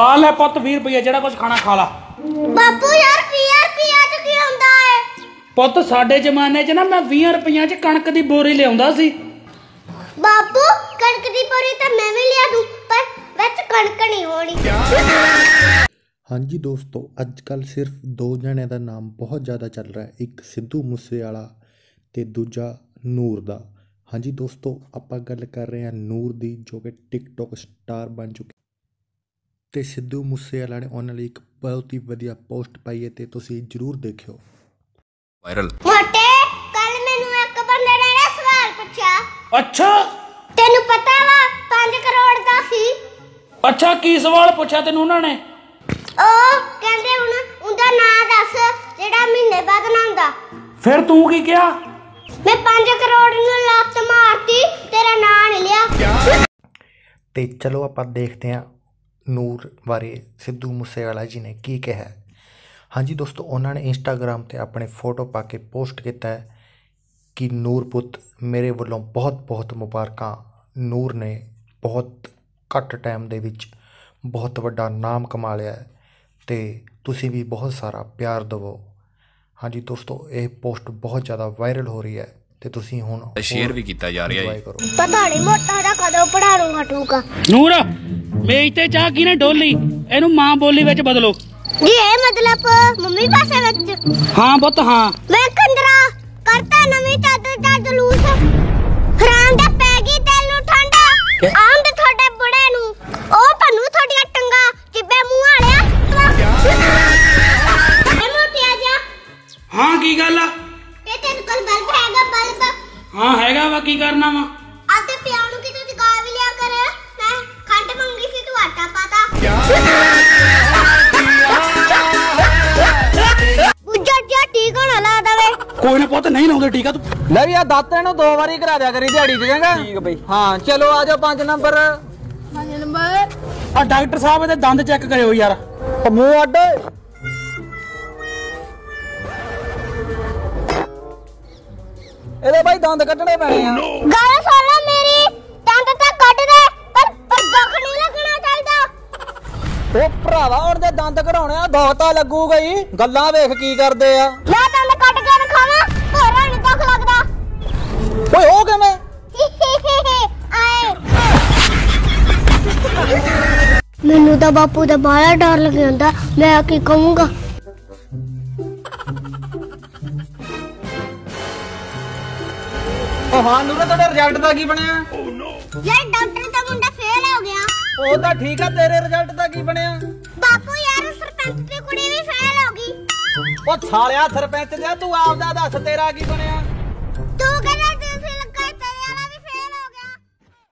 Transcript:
ਆ ਲੈ ਪੁੱਤ 20 ਰੁਪਏ ਜਿਹੜਾ ਕੁਝ ਖਾਣਾ ਖਾ ਲਾ। ਬਾਪੂ ਯਾਰ 20 ਰੁਪਿਆ ਚ ਕੀ ਹੁੰਦਾ ਹੈ ਪੁੱਤ ਸਾਡੇ ਜ਼ਮਾਨੇ 'ਚ ਨਾ ਮੈਂ 20 ਰੁਪਈਆਂ 'ਚ ਕਣਕ ਦੀ ਬੋਰੀ ਲਿਆਉਂਦਾ ਸੀ। ਬਾਪੂ ਕਣਕ ਦੀ ਪੋਰੀ ਤਾਂ ਮੈਂ ਵੀ ਲਿਆ ਦੂੰ ਪਰ ਵਿੱਚ ਕਣਕ ਨਹੀਂ ਹੋਣੀ। ਹਾਂਜੀ ਦੋਸਤੋ ਅੱਜ ਕੱਲ ਸਿਰਫ ਦੋ ਜਣਿਆਂ ਦਾ ਨਾਮ ਬਹੁਤ ਜ਼ਿਆਦਾ ਚੱਲ ਰਿਹਾ ਹੈ। ਇੱਕ ਸਿੱਧੂ ਮੂਸੇਵਾਲਾ ਤੇ ਦੂਜਾ ਨੂਰ ਦਾ। ਹਾਂਜੀ ਦੋਸਤੋ ਆਪਾਂ ਗੱਲ ਕਰ ਰਹੇ ਹਾਂ ਨੂਰ ਦੀ ਜੋ ਕਿ ਟਿਕਟੌਕ ਸਟਾਰ ਬਣ ਚੁੱਕੀ ਤੇ ਸਿੱਧੂ ਮੂਸੇਵਾਲਾ ਨੇ ਉਹਨਾਂ ਲਈ ਇੱਕ ਬਹੁਤ ਹੀ ਵਧੀਆ ਪੋਸਟ ਪਾਈ ਹੈ ਤੇ ਤੁਸੀਂ ਜਰੂਰ ਦੇਖਿਓ। ਵਾਇਰਲ। ਮੋਟੇ ਕੱਲ ਮੈਨੂੰ ਇੱਕ ਬੰਦੇ ਨੇ ਨਾ ਸਵਾਲ ਪੁੱਛਿਆ। ਅੱਛਾ। ਤੈਨੂੰ ਪਤਾ ਵਾ 5 ਕਰੋੜ ਦਾ ਸੀ। ਅੱਛਾ ਕੀ ਸਵਾਲ ਪੁੱਛਿਆ ਤੈਨੂੰ ਉਹਨਾਂ ਨੇ? ਉਹ ਕਹਿੰਦੇ ਹੁਣ ਉਹਦਾ ਨਾਂ ਦੱਸ ਜਿਹੜਾ ਮਹੀਨੇ ਬਾਅਦ ਨਾ ਹੁੰਦਾ ਫਿਰ ਤੂੰ ਕੀ ਕਿਹਾ? ਮੈਂ 5 ਕਰੋੜ ਨੂੰ ਲੱਤ ਮਾਰਤੀ ਤੇਰਾ ਨਾਂ ਨਹੀਂ ਲਿਆ। ਤੇ ਚਲੋ ਆਪਾਂ ਦੇਖਦੇ ਹਾਂ ਨੂਰ ਬਾਰੇ ਸਿੱਧੂ ਮੂਸੇਵਾਲਾ ਜੀ ਨੇ ਕੀ ਕਿਹਾ। ਹਾਂਜੀ ਦੋਸਤੋ ਉਹਨਾਂ ਨੇ ਇੰਸਟਾਗ੍ਰam ਤੇ ਆਪਣੇ ਫੋਟੋ ਪਾ ਕੇ ਪੋਸਟ ਕੀਤਾ ਹੈ ਕਿ ਨੂਰ ਪੁੱਤ ਮੇਰੇ ਵੱਲੋਂ ਬਹੁਤ ਬਹੁਤ ਮੁਬਾਰਕਾਂ। ਨੂਰ ਨੇ ਬਹੁਤ ਘੱਟ ਟਾਈਮ ਦੇ ਵਿੱਚ ਬਹੁਤ ਵੱਡਾ ਨਾਮ ਕਮਾ ਲਿਆ ਹੈ ਤੇ ਤੁਸੀਂ ਵੀ ਬਹੁਤ ਸਾਰਾ ਪਿਆਰ ਦਿਵੋ। ਹਾਂਜੀ ਦੋਸਤੋ ਇਹ ਪੋਸਟ ਬਹੁਤ ਜ਼ਿਆਦਾ ਵਾਇਰਲ ਹੋ ਰਹੀ ਹੈ ਤੇ ਤੁਸੀਂ ਹੁਣ ਸ਼ੇਅਰ ਵੀ ਕੀਤਾ ਜਾ ਰਿਹਾ ਹੈ ਪਤਾ ਨਹੀਂ ਮੋਟਾ ਦਾ ਕਦੋਂ ਪੜਾ ਹਟੂਗਾ ਨੂਰ! ਮੇਜ਼ ਤੇ ਚਾਹ ਕਿਨੇ ਡੋਲੀ? ਇਹਨੂੰ ਮਾਂ ਬੋਲੀ ਵਿੱਚ ਬਦਲੋ। ਜੀ ਇਹ ਮਤਲਬ ਮੰਮੀ ਪਾਸੇ ਵਿੱਚ? ਹਾਂ ਪੁੱਤ ਹਾਂ। ਕੰਦਰਾ ਕਰਤਾ ਨਵੀਂ ਚਾਦਰ ਦਾ ਜਲੂਸ। ਹਰਾਮ ਦਾ ਪੈ ਗਈ ਤੈਨੂੰ ਠੰਡਾ। ਆਮ ਤੇ ਤੁਹਾਡੇ ਬੁੜੇ ਨੂੰ। ਉਹ ਭੰਨੂ ਤੁਹਾਡੀਆਂ ਟੰਗਾ ਚਿੱਬੇ ਮੂੰਹ ਵਾਲਿਆ ਇਹ ਮੋਟਿਆ ਜਾ ਹਾਂ ਕੀ ਗੱਲ ਆ? ਤੇ ਤੇਰੇ ਕੋਲ ਬਲਬ ਹੈਗਾ ਬਲਬ? ਹਾਂ ਹੈਗਾ ਵਾ ਕੀ ਕਰਨਾ ਵਾ? ਕੋਈ ਨਾ ਪੁੱਤ ਨਹੀਂ ਲਾਉਂਦੇ ਟੀਕਾ ਤੂੰ? ਲੈ ਵੀ ਆ ਦਾਤੇ ਨੂੰ ਦੋ ਵਾਰੀ ਕਰਾ ਦਿਆ ਕਰੀ ਦਿਹਾੜੀ ਚ ਚੰਗਾ? ਠੀਕ ਬਈ। ਹਾਂ ਚਲੋ ਆ ਜਾਓ 5 ਨੰਬਰ। ਆ ਡਾਕਟਰ ਸਾਹਿਬ ਇਹਦੇ ਦੰਦ ਚੈੱਕ ਕਰਿਓ ਯਾਰ। ਉਹ ਮੂੰਹ ਅੱਡ। ਇਹਦੇ ਬਾਈ ਦੰਦ ਕੱਢਣੇ ਪੈਣੇ ਆ। ਗੱਲ ਸੁਣ ਲੈ ਮੇਰੀ ਦੰਦ ਤਾਂ ਕੱਢ ਦੇ ਪਰ ਪਰ ਦੁੱਖ ਨਹੀਂ ਲੱਗਣਾ ਚਾਹੀਦਾ। ਉਹ ਭਰਾਵਾ ਹੁਣ ਦੇ ਦੰਦ ਕਢਾਉਣੇ ਆ ਦੋਤਾ ਲੱਗੂਗਾ ਹੀ ਗੱਲਾਂ ਵੇਖ ਕੀ ਕਰਦੇ ਆ। ਮੈਂ ਦੰਦ ਓਏ ਉਹ ਕਿਵੇਂ? ਆਏ ਮੈਨੂੰ ਤਾਂ ਬਾਪੂ ਦਾ ਬਾਹਲਾ ਡਰ ਲੱਗਿਆ ਹੁੰਦਾ ਮੈਂ ਕੀ ਕਹੂੰਗਾ? ਉਹ ਹਾਂ ਨੂਰੇ ਤੁਹਾਡੇ ਰਿਜ਼ਲਟ ਦਾ ਕੀ ਬਣਿਆ? ਯਾਰ ਡਾਕਟਰ ਦਾ ਮੁੰਡਾ ਫੇਲ ਹੋ ਗਿਆ। ਉਹ ਤਾਂ ਠੀਕ ਆ ਤੇਰੇ ਰਿਜ਼ਲਟ ਦਾ ਕੀ ਬਣਿਆ? ਬਾਪੂ ਯਾਰ ਸਰਪੰਚ ਦੀ ਕੁੜੀ ਵੀ ਫੇਲ ਹੋ ਗਈ। ਉਹ ਸਾਲਿਆ ਸਰਪੰਚ ਦੇ ਤੂੰ ਆਪਦਾ ਦੱਸ ਤੇਰਾ ਕੀ ਬਣਿਆ? ਤੂੰ